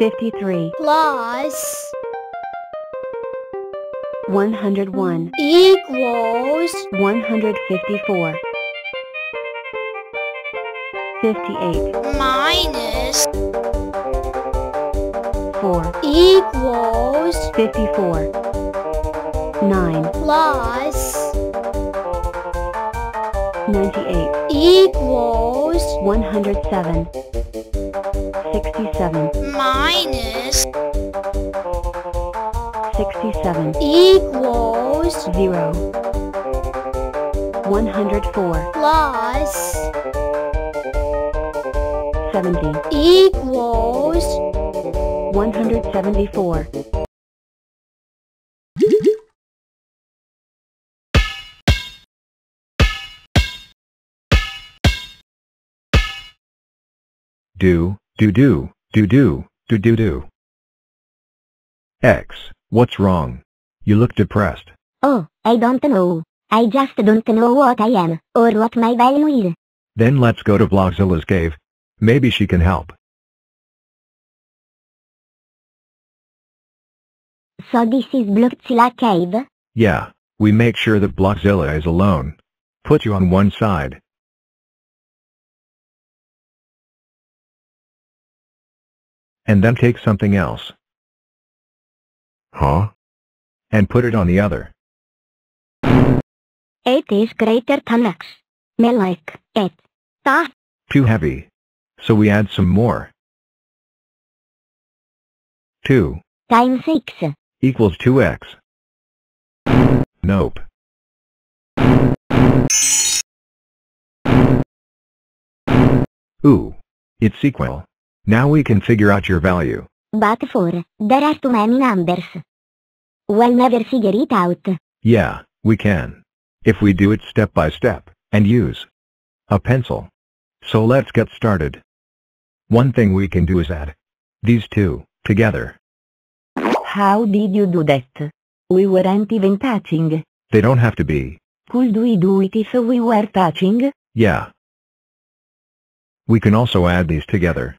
53 plus 101 equals 154 58 minus 4 equals 54 9 plus 98 equals 107 67 minus 67 equals 0 104 plus 70 equals 174 Do, do do, do do, do do do. X, what's wrong? You look depressed. Oh, I don't know. I just don't know what I am, or what my value is. Then let's go to Blockzilla's cave. Maybe she can help. So this is Blockzilla Cave? Yeah, we make sure that Blockzilla is alone. Put you on one side. And then take something else. Huh? And put it on the other. It is greater than X. Me like it. Ta. Too heavy. So we add some more. 2 Times X. equals 2x. Nope. Ooh. It's equal. Now we can figure out your value. But for, there are too many numbers. We'll never figure it out. Yeah, we can. If we do it step by step, and use a pencil. So let's get started. One thing we can do is add these two together. How did you do that? We weren't even touching. They don't have to be. Could we do it if we were touching? Yeah. We can also add these together.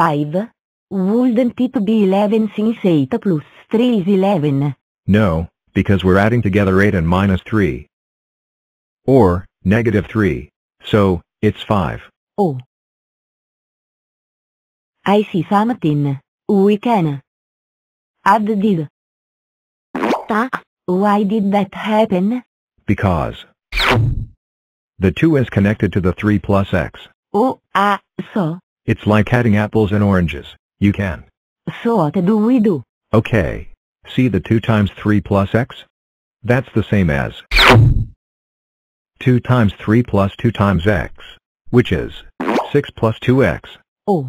5. Wouldn't it be 11 since 8 plus 3 is 11? No, because we're adding together 8 and minus 3. Or, negative 3. So, it's 5. Oh. I see something. We can add this. Ta. Why did that happen? Because the 2 is connected to the 3 plus x. Oh, ah, so, It's like adding apples and oranges. You can. so what do we do? Okay. See the 2 times 3 plus x? That's the same as 2 times 3 plus 2 times x, which is 6 plus 2x. Oh.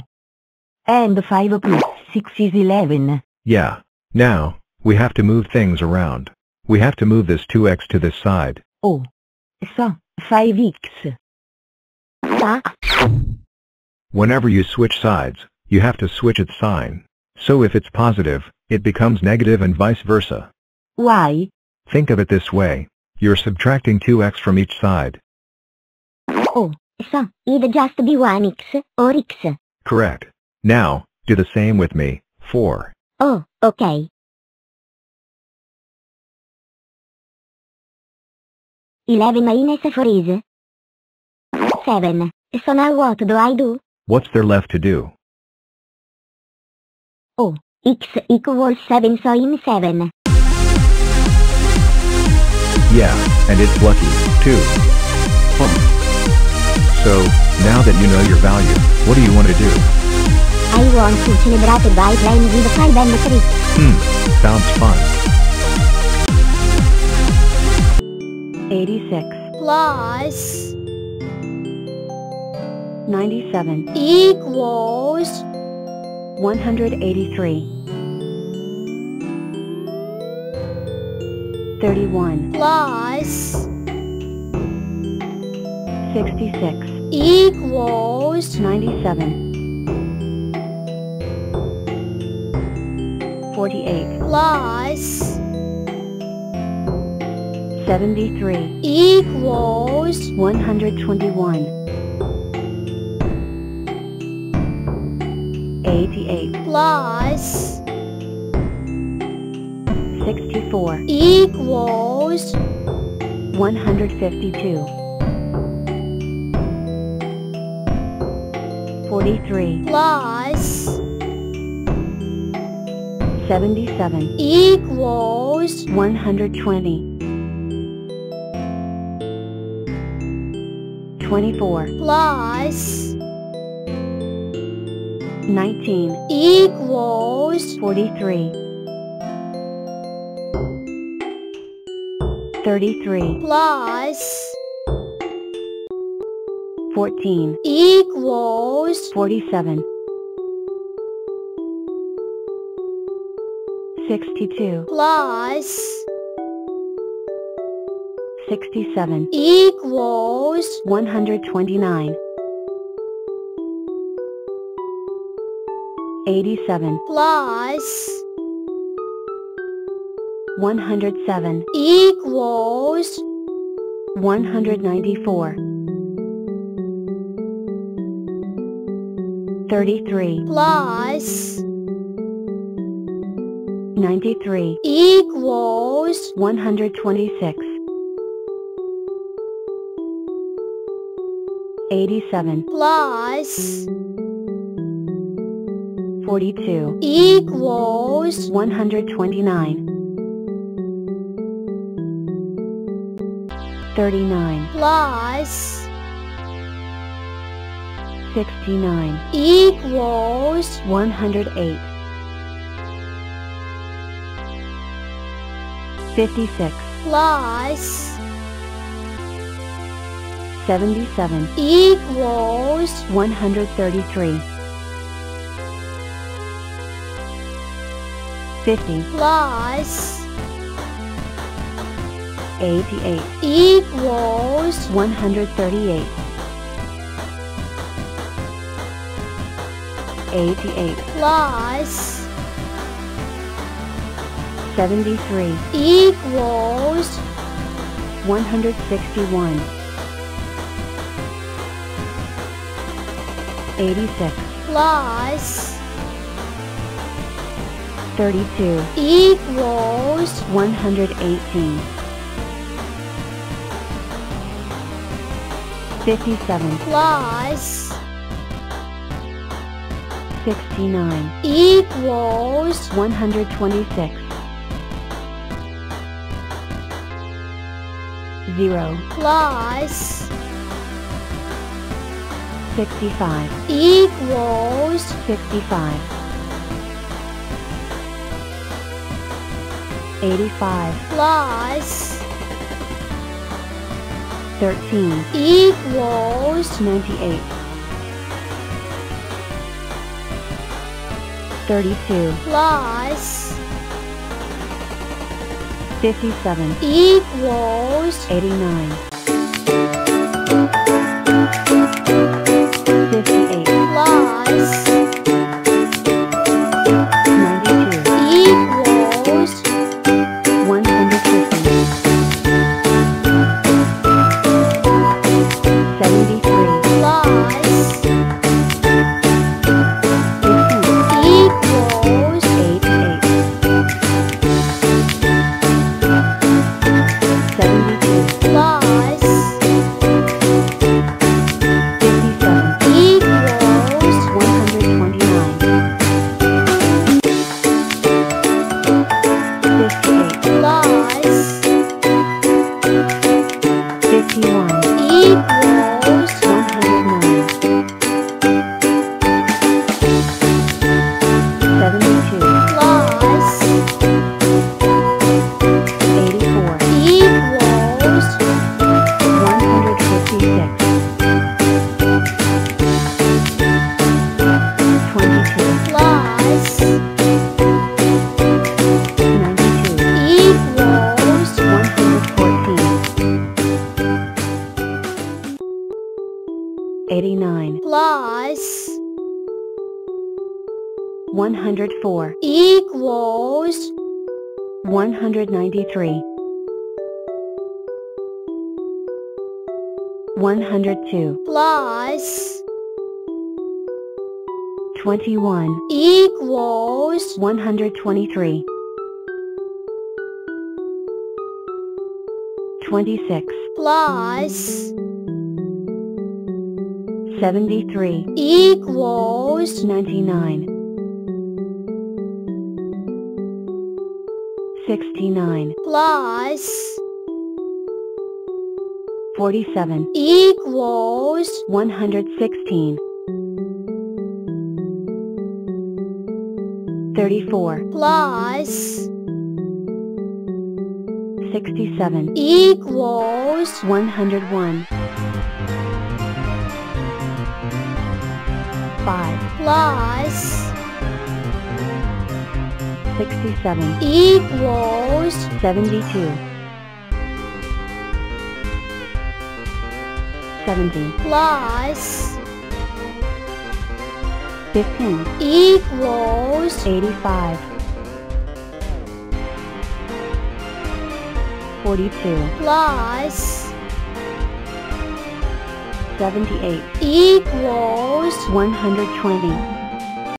And 5 plus 6 is 11. Yeah. Now, we have to move things around. We have to move this 2x to this side. Oh. So, 5x. Ta. Ah. Whenever you switch sides, you have to switch its sign. So if it's positive, it becomes negative and vice versa. Why? Think of it this way. You're subtracting 2x from each side. Oh, so, it just be 1x, or x. Correct. Now, do the same with me. 4. Oh, okay. 11 minus 4 is 7. So now what do I do? What's there left to do? Oh, x equals 7 so in 7. Yeah, and it's lucky, too. Hmm. So, now that you know your value, what do you want to do? I want to celebrate by playing with 5 and 3. Hmm, sounds fun. 86. plus 97. equals 183. 31. plus 66. equals 97. 48. plus 73. equals 121. 88 plus 64 equals 152 43 plus 77 equals 120 24 plus 19 equals 43 33 plus 14 equals 47 62 plus 67 equals 129 87 plus 107 equals 194 33 plus 93 equals 126 87 plus 42 equals 129 39 plus 69 equals 108 56 plus 77 equals 133 50 plus 88 equals 138 88 plus 73 equals 161 86 plus 32 equals 118 57 plus 69 equals 126 0 plus 65 equals 65 85 plus 13 equals 98 32 plus 57 equals 89 51 equals 104 equals 193 102 plus 21, equals 123, 26, plus 73, equals 99, 69, plus 47, equals 116, 34, plus 67, equals 101, 5, plus 67, equals 72, 70, plus 15, equals 85, 42, plus 78, equals 120,